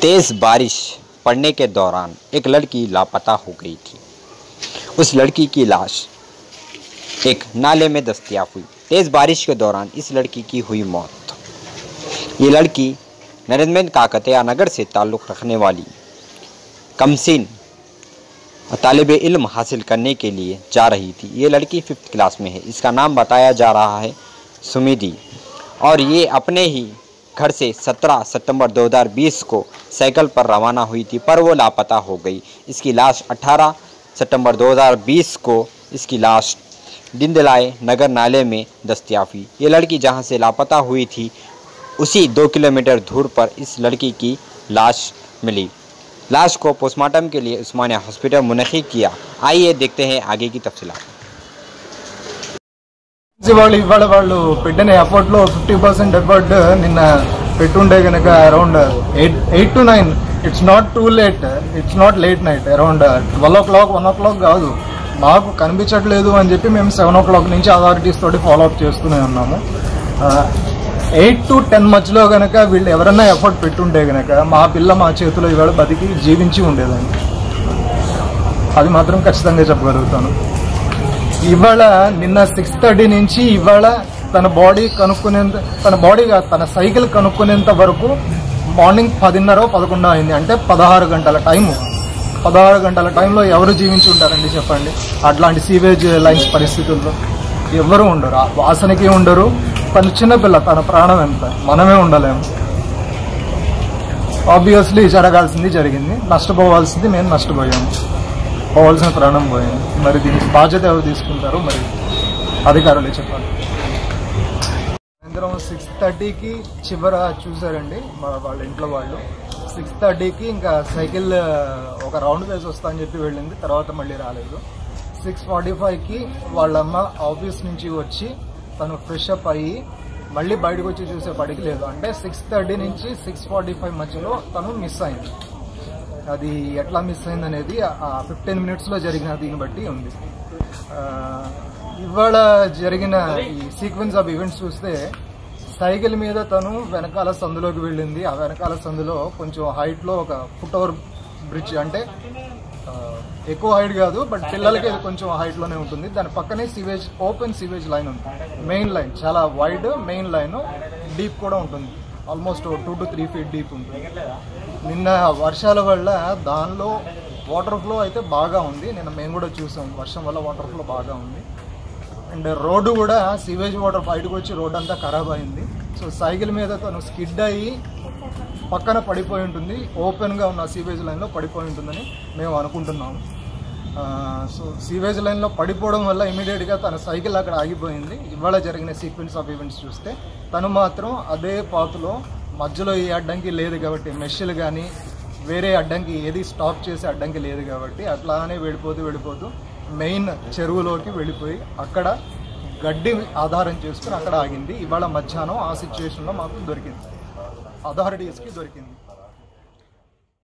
तेज़ बारिश पड़ने के दौरान एक लड़की लापता हो गई थी। उस लड़की की लाश एक नाले में दस्तियाब हुई। तेज़ बारिश के दौरान इस लड़की की हुई मौत। ये लड़की नरेंद्र काकतिया नगर से ताल्लुक़ रखने वाली कमसिन तालब इल्म हासिल करने के लिए जा रही थी। ये लड़की फिफ्थ क्लास में है। इसका नाम बताया जा रहा है सुमिदी। और ये अपने ही घर से 17 सितंबर 2020 को साइकिल पर रवाना हुई थी, पर वो लापता हो गई। इसकी लाश 18 सितंबर 2020 को इसकी लाश दिंदलाए नगर नाले में दस्तयाब हुई। ये लड़की जहाँ से लापता हुई थी, उसी दो किलोमीटर दूर पर इस लड़की की लाश मिली। लाश को पोस्टमार्टम के लिए उस्मानिया हॉस्पिटल मुनखी किया। आइए देखते हैं आगे की तफसीलात। వాళ్ళు ఇవాళ వాళ్ళు పెట్టిన ఎఫర్ట్లో ఫిఫ్టీ పర్సెంట్ ఎఫర్ట్ నిన్న పెట్టుండే కనుక around eight eight to nine it's not too late it's not late night around twelve o'clock one o'clock కాదు. మాకు కనిపించట్లేదు అని చెప్పి మేము సెవెన్ ఓ క్లాక్ నుంచి అథారిటీస్ తోటి ఫాలో అప్ చేస్తూనే ఉన్నాము. ఎయిట్ టు టెన్ మధ్యలో కనుక వీళ్ళు ఎవరన్నా ఎఫర్ట్ పెట్టుంటే కనుక మా పిల్ల మా చేతిలో ఇవాళ బతికి జీవించి ఉండేదండి అది మాత్రం ఖచ్చితంగా చెప్పగలుగుతాను. ఇవాళ నిన్న సిక్స్ థర్టీ నుంచి ఇవాళ తన బాడీ కనుక్కునేంత తన బాడీ తన సైకిల్ కనుక్కునేంత వరకు మార్నింగ్ పదిన్నర పదకొండు అయింది. అంటే పదహారు గంటల టైము పదహారు గంటల టైంలో ఎవరు జీవించి ఉంటారండి చెప్పండి? అట్లాంటి సీవేజ్ లైన్స్ పరిస్థితుల్లో ఎవరు ఉండరు. ఆ వాసనకి ఉండరు. తను చిన్నపిల్ల తన ప్రాణం ఎంత? మనమే ఉండలేము. ఆబ్వియస్లీ జరగాల్సింది జరిగింది. నష్టపోవాల్సింది మేము నష్టపోయాము. పోవాల్సిన ప్రాణం పోయింది. మరి దీనికి బాధ్యత ఎవరు తీసుకుంటారు? మరి అధికారులే చెప్పాలి. సాయంత్రం సిక్స్ థర్టీకి చివర చూసారండి వాళ్ళ ఇంట్లో వాళ్ళు. సిక్స్ థర్టీకి ఇంకా సైకిల్ ఒక రౌండ్ వేసి వస్తా అని చెప్పి వెళ్ళింది. తర్వాత మళ్ళీ రాలేదు. సిక్స్ ఫార్టీ ఫైవ్కి వాళ్ళమ్మ ఆఫీస్ నుంచి వచ్చి తను ఫ్రెష్ అప్ అయ్యి మళ్ళీ బయటకు వచ్చి చూసేపడికి లేదు. అంటే సిక్స్ థర్టీ నుంచి సిక్స్ ఫార్టీ ఫైవ్ మధ్యలో తను మిస్ అయింది. అది ఎట్లా మిస్ అయింది అనేది ఆ ఫిఫ్టీన్ మినిట్స్లో జరిగిన దీన్ని బట్టి ఉంది. ఇవాళ జరిగిన ఈ సీక్వెన్స్ ఆఫ్ ఈవెంట్స్ చూస్తే సైకిల్ మీద తను వెనకాల సందులోకి వెళ్ళింది. ఆ వెనకాల సందులో కొంచెం హైట్లో ఒక ఫుట్ ఓవర్ బ్రిడ్జ్ అంటే ఎక్కువ హైట్ కాదు బట్ పిల్లలకి కొంచెం హైట్లోనే ఉంటుంది. దాని పక్కనే సివేజ్ ఓపెన్ సివేజ్ లైన్ ఉంది మెయిన్ లైన్ చాలా వైడ్ మెయిన్ లైన్ డీప్ కూడా ఉంటుంది. Almost two to three feet deep ఉంటుంది. నిన్న వర్షాల వల్ల దానిలో వాటర్ ఫ్లో అయితే బాగా ఉంది. నిన్న మేము కూడా చూసాం వర్షం వల్ల వాటర్ ఫ్లో బాగా ఉంది. అండ్ రోడ్డు కూడా సీవేజ్ వాటర్ బయటకు వచ్చి రోడ్ అంతా ఖరాబ్ అయింది. సో సైకిల్ మీద తను స్కిడ్ అయ్యి పక్కన పడిపోయి ఉంటుంది. ఓపెన్గా ఉన్న సీవేజ్ లైన్లో పడిపోయి ఉంటుందని మేము అనుకుంటున్నాము. సో సీవేజ్ లైన్లో పడిపోవడం వల్ల ఇమీడియట్గా తన సైకిల్ అక్కడ ఆగిపోయింది. ఇవాళ జరిగిన సీక్వెన్స్ ఆఫ్ ఈవెంట్స్ చూస్తే తను మాత్రం అదే పాతులో మధ్యలో ఏ అడ్డంకి లేదు కాబట్టి మెషిల్ కానీ వేరే అడ్డంకి ఏది స్టాప్ చేసే అడ్డంకి లేదు కాబట్టి అట్లానే వెళ్ళిపోతూ వెళ్ళిపోతూ మెయిన్ చెరువులోకి వెళ్ళిపోయి అక్కడ గడ్డి ఆధారం చేసుకుని అక్కడ ఆగింది. ఇవాళ మధ్యాహ్నం ఆ సిచ్యువేషన్లో మాకు దొరికింది. అథారిటీస్కి దొరికింది.